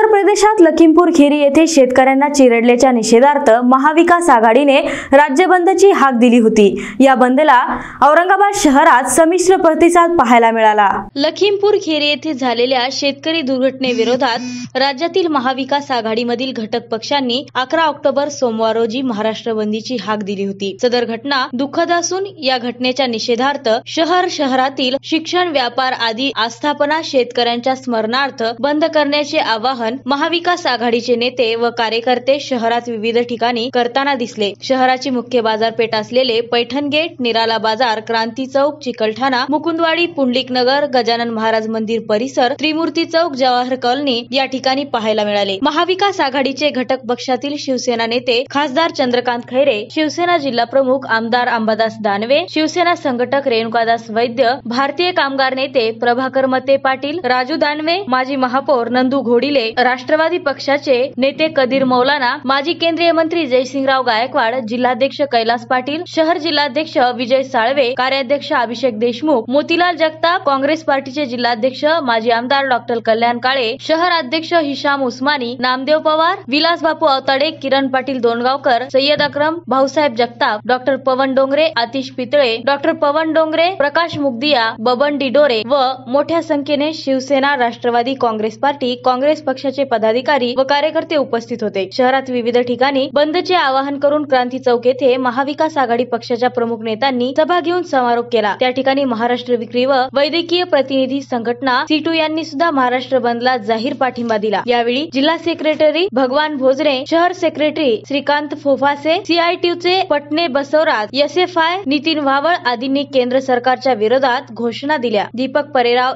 उत्तर प्रदेशात लखीमपूर खीरी येथे शेतकऱ्यांना चिरडल्याच्या निषेधार्थ महाविकास आघाडीने राज्य बंदची हाक दिली होती. या बंदला औरंगाबाद शहरात संमिश्र प्रतिसाद पाहायला मिळाला. लखीमपूर खेरी येथे झालेल्या शेतकरी दुर्घटनेविरोधात राज्यातील महाविकास आघाडीमधील घटक पक्षांनी अकरा ऑक्टोबर सोमवार रोजी महाराष्ट्र बंदीची हाक दिली होती. सदर घटना दुःखद असून या घटनेच्या निषेधार्थ शहर शहरातील शिक्षण व्यापार आदी आस्थापना शेतकऱ्यांच्या स्मरणार्थ बंद करण्याचे आवाहन महाविकास आघाडीचे नेते व कार्यकर्ते शहरात विविध ठिकाणी करताना दिसले. शहराची मुख्य बाजारपेठ असलेले पैठण गेट निराला बाजार क्रांती चौक चिकलठाणा मुकुंदवाडी पुंडलिक नगर गजानन महाराज मंदिर परिसर त्रिमूर्ती चौक जवाहर कॉलनी या ठिकाणी पाहायला मिळाले. महाविकास आघाडीचे घटक पक्षातील शिवसेना नेते खासदार चंद्रकांत खैरे शिवसेना जिल्हा प्रमुख आमदार अंबादास दानवे शिवसेना संघटक रेणुकादास वैद्य भारतीय कामगार नेते प्रभाकर मते पाटील राजू दानवे माजी महापौर नंदू घोडिले राष्ट्रवादी पक्षाचे नेते कदीर मौलाना माजी केंद्रीय मंत्री जयसिंगराव गायकवाड जिल्हाध्यक्ष कैलास पाटील शहर जिल्हाध्यक्ष विजय साळवे कार्याध्यक्ष अभिषेक देशमुख मोतीलाल जगताप काँग्रेस पार्टीचे जिल्हाध्यक्ष माजी आमदार डॉक्टर कल्याण काळे शहर अध्यक्ष हिशाम उस्मानी नामदेव पवार विलास बापू अवताडे किरण पाटील दोनगावकर सय्यद अक्रम भाऊसाहेब जगताप डॉक्टर पवन डोंगरे आतिश पितळे डॉक्टर पवन डोंगरे प्रकाश मुगदिया बबन डिडोरे व मोठ्या संख्येने शिवसेना राष्ट्रवादी काँग्रेस पार्टी काँग्रेस पक्षाचे पदाधिकारी व कार्यकर्ते उपस्थित होते. शहरात विविध ठिकाणी बंदचे आवाहन करून क्रांती चौक येथे महाविकास आघाडी पक्षाच्या प्रमुख नेत्यांनी सभा घेऊन समारोप केला. त्या ठिकाणी महाराष्ट्र विक्री व वैद्यकीय प्रतिनिधी संघटना सीटू यांनी सुद्धा महाराष्ट्र बंदला जाहीर पाठिंबा दिला. यावेळी जिल्हा सेक्रेटरी भगवान भोजने शहर secretary Shrikant Phophase सीआयटीयूचे Patne Basavraj S F I Nitin Waval आदींनी केंद्र सरकारच्या विरोधात घोषणा दिल्या. दीपक परेराव.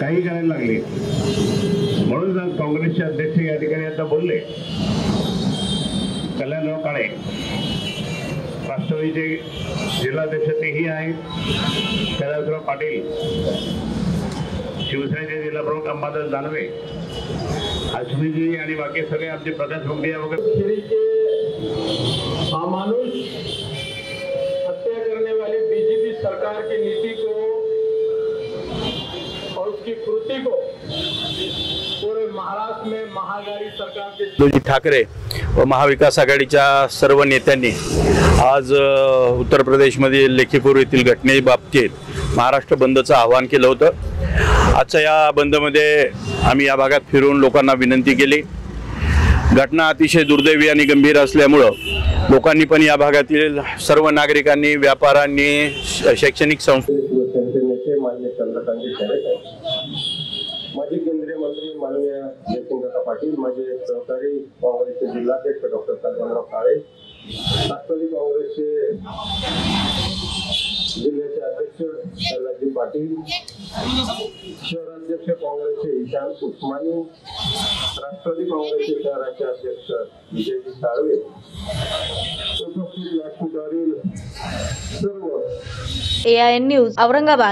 काही करायला लागले. म्हणून काँग्रेसचे अध्यक्ष या ठिकाणी आता बोलले कल्याणराव काळे राष्ट्रवादीचे जिल्हाध्यक्ष तेही आहेत कैलासराव पाटील शिवसेनेचे जिल्हाप्रमुख अंबादास दानवे अश्विनीजी आणि बाकी सगळे आमचे प्रकाश मुंडिया वगैरे हा माणूस हत्या करने वाली बीजेपी सरकार की नीति की कृति को पूरे महाराष्ट्र में महागारी सरकार के उद्धवजी ठाकरे व महाविकास आघाडीच्या सर्व नेत्यांनी आज उत्तर प्रदेशमधील लेखीपूर येथील घटनेबाबतीत महाराष्ट्र बंदचं आवाहन केलं होतं. आजच्या या बंदमध्ये आम्ही या भागात फिरून लोकांना विनंती केली. घटना अतिशय दुर्दैवी आणि गंभीर असल्यामुळं लोकांनी पण या भागातील सर्व नागरिकांनी व्यापाऱ्यांनी शैक्षणिक संस्था शिवसेनेचे नेते मान्य चंद्रकांत खैरे माजी केंद्रीय मंत्री माननीय जयसिंगकाका पाटील माझे सहकारी काँग्रेसचे जिल्हाध्यक्ष डॉक्टर कल्याणराव काळे राष्ट्रवादी काँग्रेसचे जिल्ह्याचे अध्यक्ष कैलासजी पाटील शहराध्यक्ष काँग्रेसचे ईशान उस्मानी राष्ट्रवादी काँग्रेसचे शहराचे अध्यक्ष विजयजी साळवे उपस्थित व्यासपीठावरील सर्व एआयएन न्यूज औरंगाबाद